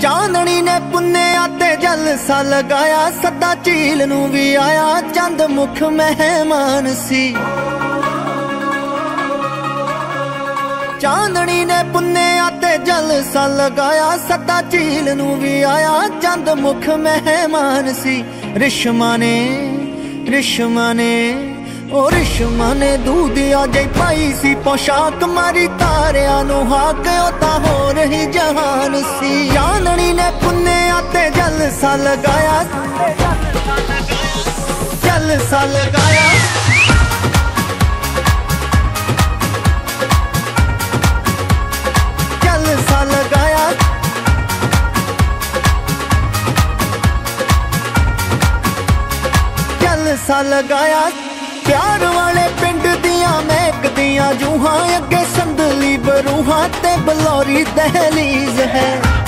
ਚਾਂਦਣੀ ਨੇ ਪੁੰਨਿਆ ਤੇ ਜਲਸਾ ਲਗਾਇਆ, ਸਦਾ ਝੀਲ ਨੂੰ ਵੀ ਆਇਆ, ਚੰਦ ਮੁਖ ਮਹਿਮਾਨ ਸੀ। ਚਾਂਦਣੀ ਨੇ ਪੁੰਨਿਆ ਤੇ ਜਲਸਾ ਲਗਾਇਆ, ਸੱਦਾ ਝੀਲ ਨੂੰ ਵੀ ਆਇਆ, ਚੰਦ ਮੁਖ ਮਹਿਮਾਨ ਸੀ। ਰਿਸ਼ਮਾ ਨੇ ਰਿਸ਼ਮਾ ਨੇ ਉਹ ਰਿਸ਼ਮਾ ਨੇ ਦੂਧਿਆ ਜੈ ਪਾਈ ਸੀ, ਪੋਸ਼ਾਕ ਮਾਰੀ ਤਾਰਿਆਂ ਨੂੰ ਹਾਕ ਉਹ ਤਾਂ ਹੋ ਰਹੀ ਜਹਾਨ ਸੀ। ਚਾਂਦਣੀ पुनिया ते जलसा लगाया। जलसा लगाया। जलसा लगाया। लगाया। प्यार वाले पिंड दिया महकदिया जूह अगे संदली बरूहा ते बलौरी दहलीज है।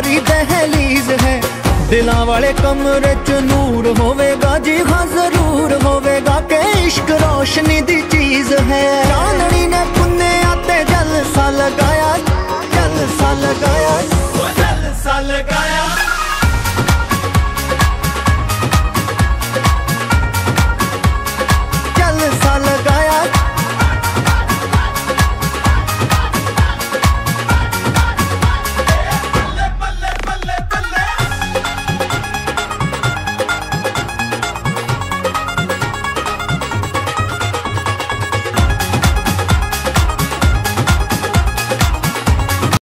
ਬਲੌਰੀ ਦਹਲੀਜ਼ ਹੈ। ਦਿਲਾਂ ਵਾਲੇ ਕਮਰੇ ਚ ਨੂਰ ਹੋਵੇਗਾ, ਜੀ ਹਾਂ ਜ਼ਰੂਰ ਹੋਵੇਗਾ ਕਿ ਇਸ਼ਕ ਰੋਸ਼ਨੀ